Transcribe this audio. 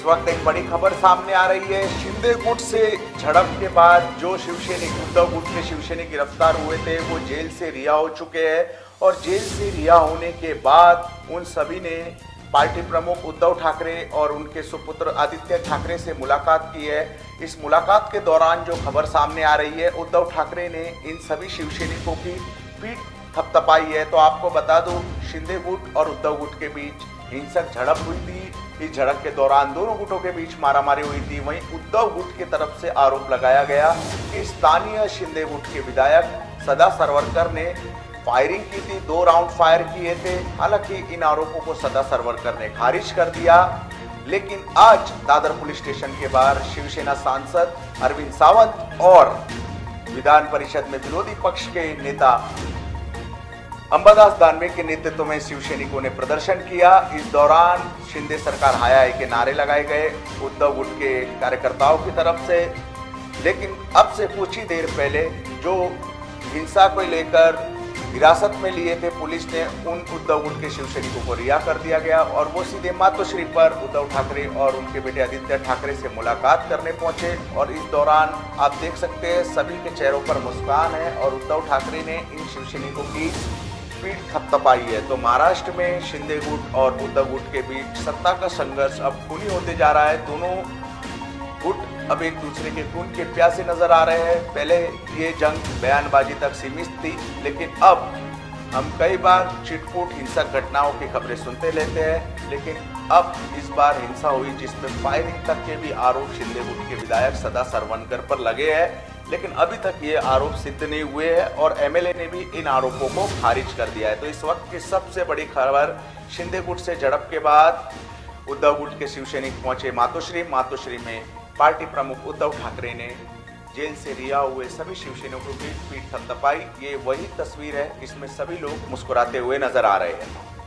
इस वक्त एक बड़ी खबर सामने आ रही है। शिंदे गुट से झड़प के बाद जो शिवसैनिक उद्धव गुट के शिवसैनिक गिरफ़्तार हुए थे, वो जेल से रिहा हो चुके हैं और जेल से रिहा होने के बाद उन सभी ने पार्टी प्रमुख उद्धव ठाकरे और उनके सुपुत्र आदित्य ठाकरे से मुलाकात की है। इस मुलाकात के दौरान जो खबर सामने आ रही है, उद्धव ठाकरे ने इन सभी शिवसैनिकों की पीठ थपथपाई है। तो आपको बता दूँ शिंदे गुट और उद्धव गुट के बीच हिंसक झड़प हुई थी। इस झड़प के दौरान दोनों गुटों के बीच मारामारी हुई थी। वहीं उद्धव गुट की तरफ़ से आरोप लगाया गया कि स्थानीय शिंदे गुट के विधायक सदा सरवरकर ने फायरिंग की थी। दो राउंड फायर किए थे। हालाँकि इन आरोपों को सदा सरवरकर ने खारिज कर दिया। लेकिन आज दादर पुलिस स्टेशन के बाहर शिवसेना सांसद अरविंद सावंत और विधान परिषद में विरोधी पक्ष के नेता अंबादास दानवे के नेतृत्व में शिव सैनिकों ने प्रदर्शन किया। इस दौरान शिंदे सरकार हाया के नारे लगाए गए, उद्धव गुट के कार्यकर्ताओं की तरफ़ से। लेकिन अब से कुछ ही देर पहले जो हिंसा को लेकर हिरासत में लिए थे पुलिस ने, उन उद्धव गुट के शिव सैनिकों को रिहा कर दिया गया और वो सीधे मातोश्री पर उद्धव ठाकरे और उनके बेटे आदित्य ठाकरे से मुलाकात करने पहुँचे। और इस दौरान आप देख सकते हैं, सभी के चेहरों पर मुस्कान है और उद्धव ठाकरे ने इन शिव सैनिकों की पीठ थपथपाई है। तो महाराष्ट्र में शिंदे गुट और उद्धव गुट के बीच सत्ता का संघर्ष अब खूनी होते जा रहा है। दोनों गुट अब एक दूसरे के खून के प्यासे नज़र आ रहे हैं। पहले ये जंग बयानबाजी तक सीमित थी, लेकिन अब हम कई बार चिटपुट हिंसक घटनाओं की खबरें सुनते लेते हैं, लेकिन अब इस बार हिंसा हुई जिसमें फायरिंग तक के भी आरोप शिंदे गुट के विधायक सदा सरवनकर पर लगे हैं, लेकिन अभी तक ये आरोप सिद्ध नहीं हुए हैं और एमएलए ने भी इन आरोपों को खारिज कर दिया है। तो इस वक्त की सबसे बड़ी खबर शिंदे गुट से झड़प के बाद उद्धव गुट के शिवसैनिक पहुँचे मातोश्री। मातोश्री में पार्टी प्रमुख उद्धव ठाकरे ने जेल से रिहा हुए सभी शिवसैनिकों की पीठ थपथपाई। ये वही तस्वीर है इसमें सभी लोग मुस्कुराते हुए नज़र आ रहे हैं।